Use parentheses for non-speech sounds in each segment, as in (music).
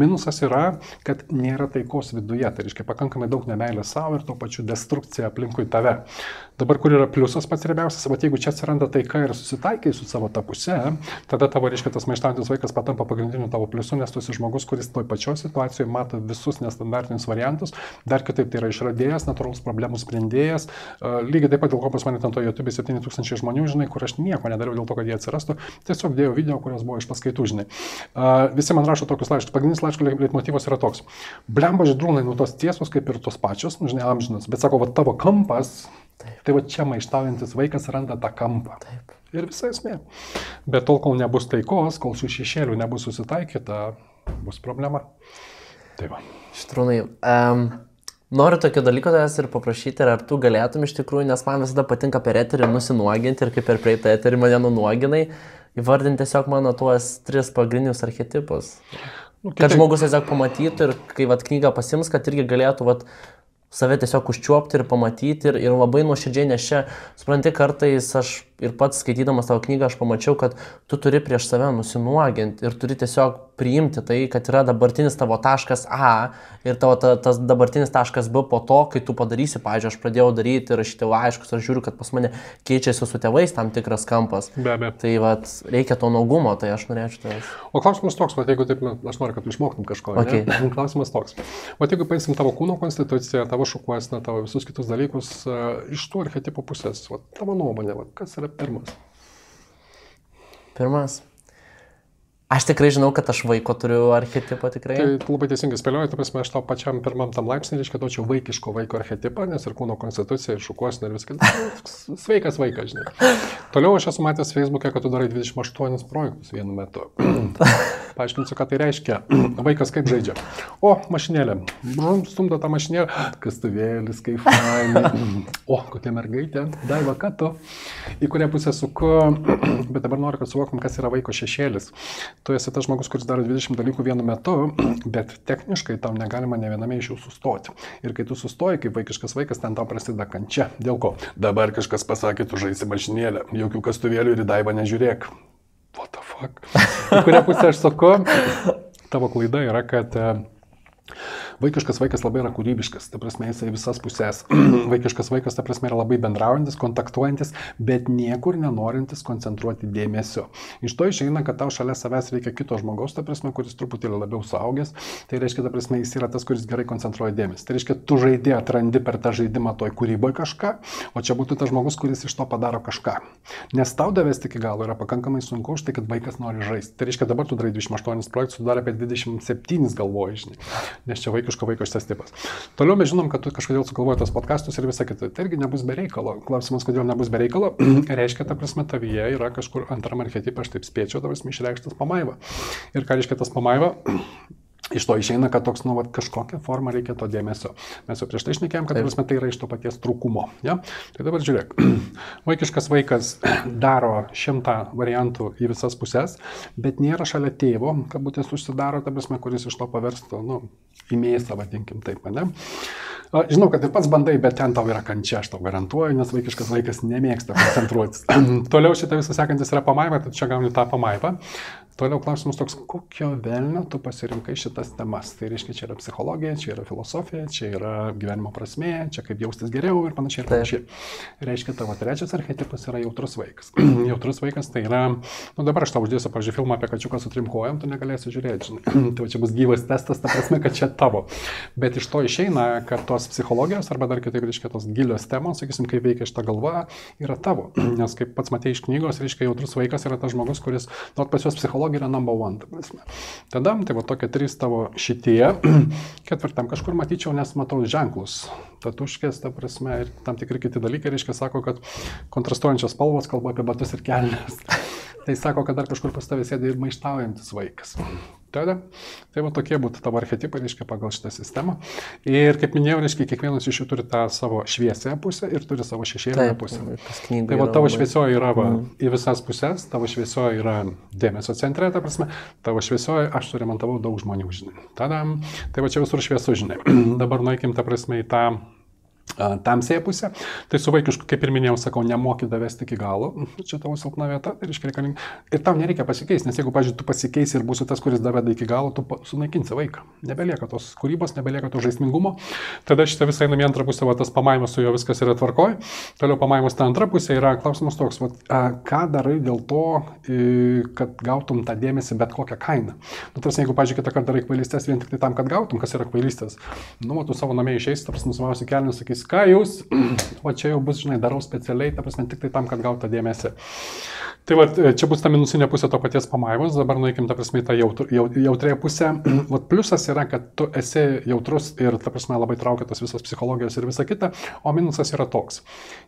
Minusas yra, kad nėra taikos viduje, tai reiškia pakankamai daug nemeilės savo ir tuo pačiu destrukcija aplinkui tave. Dabar kur yra pliusas pats ribiausias, va jeigu čia atsiranda taika ir susitaikai su savo ta pusė, tada tavo, reiškia, tas maištaujantis vaikas patampa pagrindiniu tavo pliusu, nes tu esi žmogus, kuris toj pačioj situacijoje mato visus nestandartinius variantus, dar kitaip tai yra išradėjas, natūralus problemų sprendėjas. Lygiai taip pat dėl ko pas mane ten to YouTube 7000 žmonių, žinai, kur aš nieko nedariau dėl to, kad jie atsirastų, tiesiog dėjau video, kurios buvo iš paskaitų, žinai. Visi man rašo tokius laiškus. Pagrindinis laiškų leitmotyvas yra toks. Blemba žydrūnai, nu tos tiesos kaip ir tos pačios, nu, žinai, amžinas, bet sako, va tavo kampas Taip. Tai va čia maištaujantis vaikas randa tą kampą. Taip. Ir visa esmė. Bet tol, kol nebus taikos, kol su šešėliu nebus susitaikyta, bus problema. Tai va. Štrūnai, um, noriu tokio dalyko tavęs ir paprašyti, ar tu galėtum iš tikrųjų, nes man visada patinka per eterį nusinuoginti ir kaip per praeitą eterį mane nunuoginai, įvardinti tiesiog mano tuos tris pagrindinius archetipus. Nu, kitaip. kad žmogus tiesiog pamatytų ir kai vat knygą pasims, kad irgi galėtų vat, save tiesiog užčiuopti ir pamatyti ir, ir labai nuoširdžiai, nes čia, supranti, kartais aš ir pats skaitydamas tavo knygą aš pamačiau, kad tu turi prieš save nusinuoginti ir turi tiesiog priimti tai, kad yra dabartinis tavo taškas A ir tavo ta, tas dabartinis taškas B po to, kai tu padarysi, pavyzdžiui, aš pradėjau daryti, rašyti laiškus, aš žiūriu, kad pas mane keičiasi su tėvais tam tikras kampas. Be abejo. Tai vat, reikia to naugumo, tai aš norėčiau tai. O klausimas toks, vat, jeigu taip, aš noriu, kad tu išmoktum kažko. Okay. Ne? (laughs) Klausimas toks. O jeigu paimsim tavo kūno konstituciją, tavo šukuosną, tavo visus kitus dalykus, uh, iš tų archetipų pusės, vat, tavo nuomonė, vat, kas yra hermoso. Pero más. Aš tikrai žinau, kad aš vaiko turiu archetipą tikrai. Tai labai teisingai spėlioju, ta prasme, aš tau pačiam pirmam tam laipsnį, reiškia, duočiau vaikiško vaiko archetipą, nes ir kūno konstitucija, ir šukuosina, ir viskas. Sveikas vaikas, žinai. Toliau aš esu matęs Facebook'e, kad tu darai 28 projektus vienu metu. (clears throat) Paaiškinsiu, ką tai reiškia. (clears throat) Vaikas kaip žaidžia. O, mašinėlė. Brum, stumdo tą mašinėlę. Kastuvėlis, kaip fainai. (clears throat) O, kokia mergaitė. Daiva, ką tu? Į kurią pusę suku. Bet dabar noriu, kad suvokum, kas yra vaiko šešėlis. Tu esi tas žmogus, kuris daro 20 dalykų vienu metu, (clears throat) bet techniškai tam negalima ne viename iš jų sustoti. Ir kai tu sustoji kaip vaikiškas vaikas, ten tau prasideda kančia. Dėl ko? Dabar kažkas pasakė, tu žaisi mašinėlę. Jokių kastuvėlių ir į daivą nežiūrėk what the fuck. (laughs) Į kurią pusę aš saku, tavo klaida yra, kad uh, Vaikiškas vaikas labai yra kūrybiškas, ta prasme, jisai visas pusės. (clears throat) Vaikiškas vaikas, ta prasme, yra labai bendraujantis, kontaktuojantis, bet niekur nenorintis koncentruoti dėmesio. Iš to išeina, kad tau šalia savęs reikia kito žmogaus, ta prasme, kuris truputį labiau suaugęs. Tai reiškia, ta prasme, jis yra tas, kuris gerai koncentruoja dėmesį. Tai reiškia, tu žaidė, atrandi per tą žaidimą toj kūryboje kažką, o čia būtų tas žmogus, kuris iš to padaro kažką. Nes tau davesti iki galo yra pakankamai sunku už tai, kad vaikas nori žaisti. Tai reiškia, dabar tu darai 28 projektus, tu darai apie 27 galvoji, žinai. Nes čia vaikas vaikiško vaiko šitas tipas. Toliau mes žinom, kad tu kažkodėl sugalvoji tos podkastus ir visą kitą. Tai irgi nebus be reikalo. Klausimas, kodėl nebus be reikalo, (clears throat) reiškia, ta prasme, tavyje yra kažkur antram archetipą, aš taip spėčiau, ta prasme, išreikštas pamaiva. Ir ką reiškia tas pamaiva? (clears throat) Iš to išeina, kad toks, nu, vat, kažkokią formą reikia to dėmesio. Mes jau prieš tai išnekėjom, kad prasme, tai yra iš to paties trūkumo. Ja? Tai dabar žiūrėk, (clears throat) vaikiškas vaikas (clears throat) daro šimtą variantų į visas puses, bet nėra šalia tėvo, kabutės užsidaro, ta prasme, kuris iš to paverstų, nu, į mėsą, vadinkim taip, ne? Žinau, kad ir pats bandai, bet ten tau yra kančia, aš tau garantuoju, nes vaikiškas vaikas nemėgsta koncentruotis. (clears throat) Toliau šitą visą sekantis yra pamaiva, tai čia gauni tą pamaivą. Toliau klausimas toks, kokio velnio tu pasirinkai šitas temas. Tai reiškia, čia yra psichologija, čia yra filosofija, čia yra gyvenimo prasmė, čia kaip jaustis geriau ir panašiai. Ir panašiai. Reiškia, tavo trečias archetipas yra jautrus vaikas. (clears throat) jautrus vaikas tai yra, nu dabar aš tau uždėsiu, pavyzdžiui, filmą apie kačiuką su trim kojom, tu negalėsi žiūrėti, žinai. (clears throat) tai čia bus gyvas testas, ta prasme, kad čia tavo. Bet iš to išeina, kad tos psichologijos arba dar kitaip, reiškia, tos gilios temos, sakysim, kaip veikia šitą galvą, yra tavo. (clears throat) Nes kaip pats matei iš knygos, reiškia, jautrus vaikas yra tas žmogus, kuris, nu, pas juos psichologija psichologija yra number one. Ta prasme. Tada, tai va tokie trys tavo šitie, (clears throat) ketvirtam kažkur matyčiau, nes matau ženklus. Tatuškės, ta prasme, ir tam tikri kiti dalykai, reiškia, sako, kad kontrastuojančios spalvos kalba apie batus ir kelnes. (laughs) tai sako, kad dar kažkur pas tavęs sėdi ir maištaujantis vaikas. Tada, tai va tokie būtų tavo archetipai, reiškia, pagal šitą sistemą. Ir kaip minėjau, reiškia, kiekvienas iš jų turi tą savo šviesę pusę ir turi savo šešėlinę pusę. Tai va tavo šviesioji yra va, mm. į visas pusės, tavo šviesioji yra dėmesio centre, ta prasme, tavo šviesioji aš suremontavau daug žmonių, žinai. Tada, tai va čia visur šviesu, žinai. (clears throat) Dabar nueikim, ta prasme, į tą tamsėje pusė. Tai su vaikišku, kaip ir minėjau, sakau, nemoky davesti iki galo. Čia tavo silpna vieta, tai reiškia reikalinga. Ir tau nereikia pasikeisti, nes jeigu, pažiūrėjau, tu pasikeisi ir būsi tas, kuris daveda iki galo, tu sunaikinsi vaiką. Nebelieka tos kūrybos, nebelieka to žaismingumo. Tada šitą visą einam į antrą pusę, va, tas pamaimas su juo viskas yra tvarkoj. Toliau pamaimas ta antra pusė yra klausimas toks, va, ką darai dėl to, kad gautum tą dėmesį bet kokią kainą. Nu, tas, jeigu, pažiūrėjau, kitą kartą darai kvailystės vien tik tai tam, kad gautum, kas yra kvailystės. Nu, tu savo namie išeisi, taps nusimausi kelnius, sakys, ką jūs, (clears throat) o čia jau bus, žinai, darau specialiai, ta prasme, tik tai tam, kad gautų dėmesį. Tai va, čia bus ta minusinė pusė to paties pamaimus, dabar nueikim, ta prasme, tą jautr, jaut, jautrąją pusę. (clears throat) Vat pliusas yra, kad tu esi jautrus ir, ta prasme, labai traukia tas visas psichologijos ir visa kita, o minusas yra toks.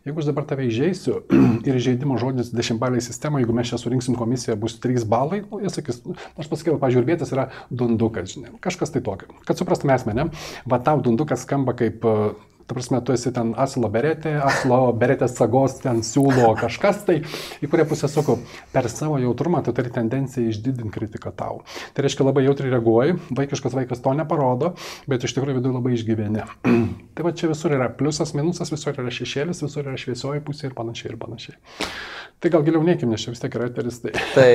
Jeigu aš dabar tave įžeisiu (clears throat) ir žaidimo žodis dešimtbaliai sistema, jeigu mes čia surinksim komisiją, bus trys balai, nu, jie sakys, nu, aš pasakiau, pažiūrėtas yra dundukas, žinai, kažkas tai tokio. Kad suprastume esmę, ne? Va tau dundukas skamba kaip ta prasme, tu esi ten aslo beretė, aslo beretės sagos ten siūlo kažkas, tai į kurią pusę sakau, per savo jautrumą tu turi tendenciją išdidinti kritiką tau. Tai reiškia labai jautri reaguoji, vaikiškas vaikas to neparodo, bet iš tikrųjų viduje labai išgyveni. (clears throat) tai va čia visur yra pliusas, minusas, visur yra šešėlis, visur yra šviesioji pusė ir panašiai ir panašiai. Tai gal giliau nekim, nes čia vis tiek yra eteris. Tai... tai